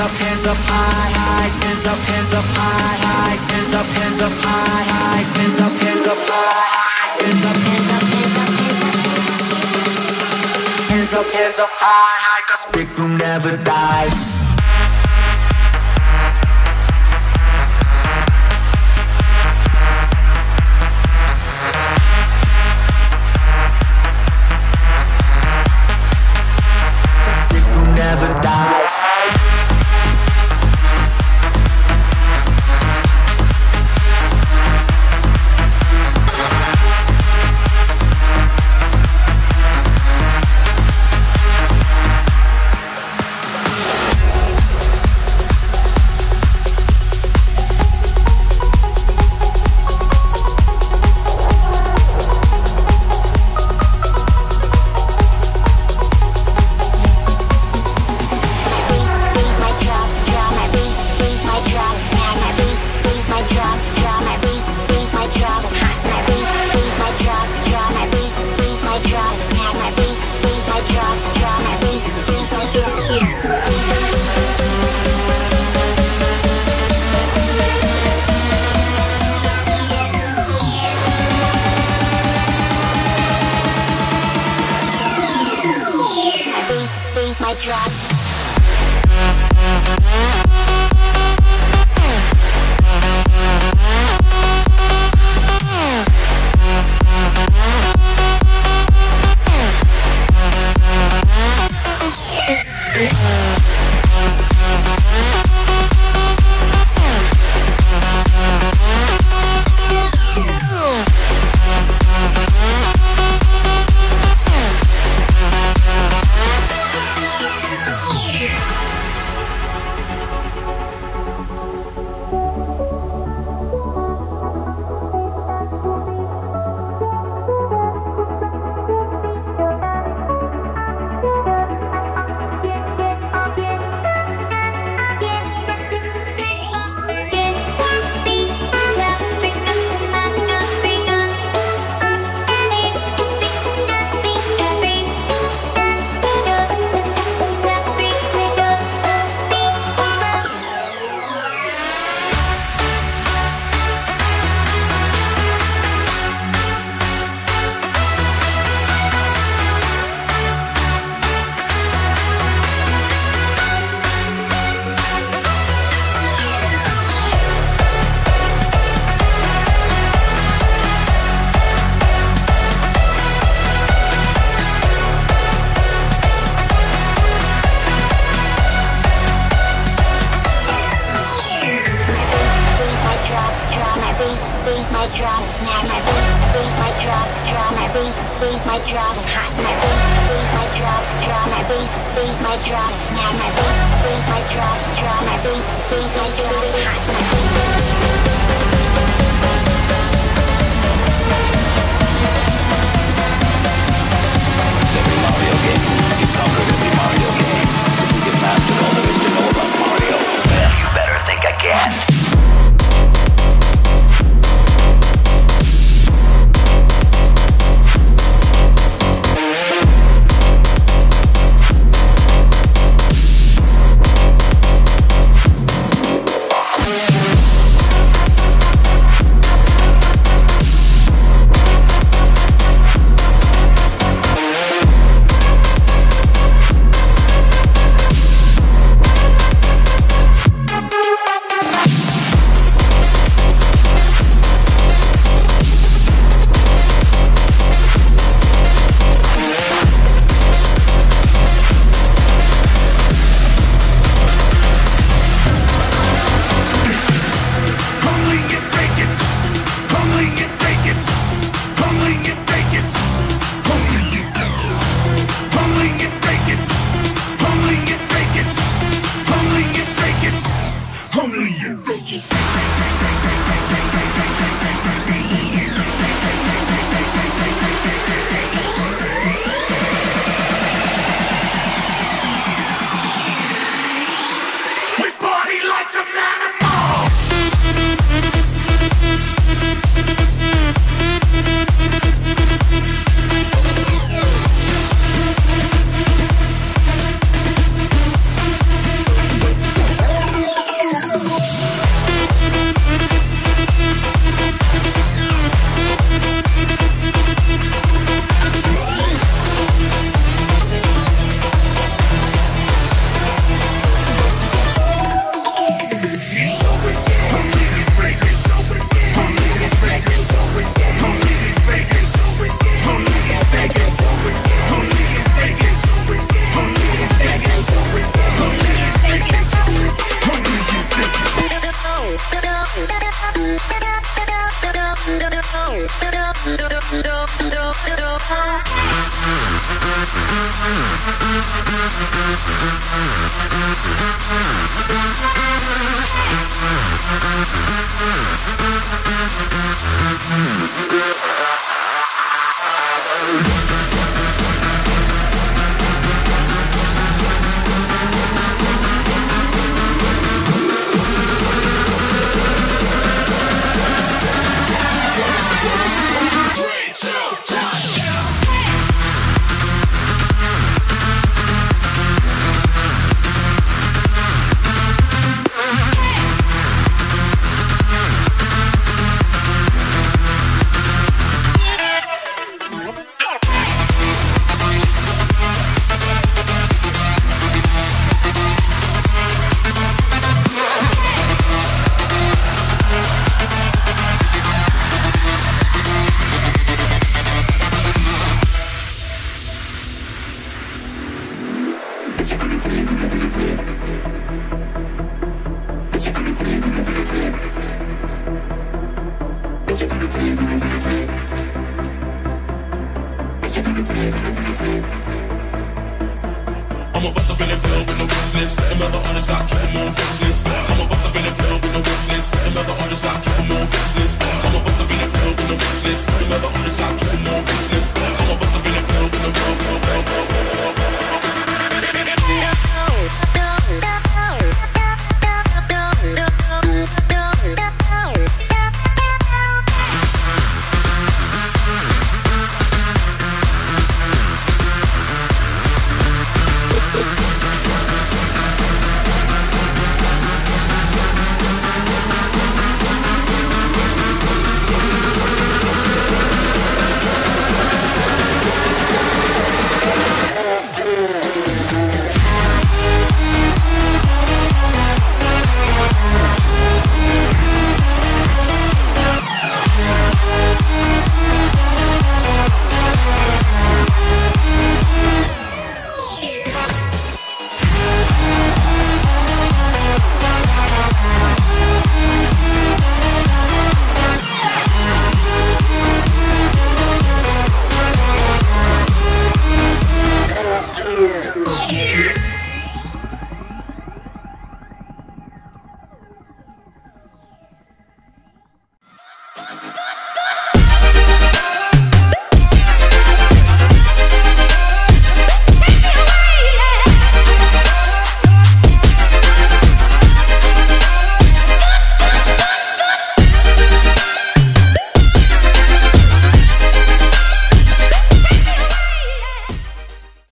up, hands up high, high, hands up, hands up high, high, hands up, hands up high, high, hands up, hands up high, High! hands up, hands up, hands up, hands up high, high, cause big room never dies. Drive. bass, Every Mario game, you conquered every Mario game. You mastered all there is to know about Mario. Well, you better think again. I'm a bust up in the club with no business. Let them other artists out, keep on business. I'm a bust up in the club with no business. Let them other artists out, keep on business. I'm a bust up in the club with no business. Let them other artists out, keep on business. I'm a bust up in the club with no club, club, club, club, club, club.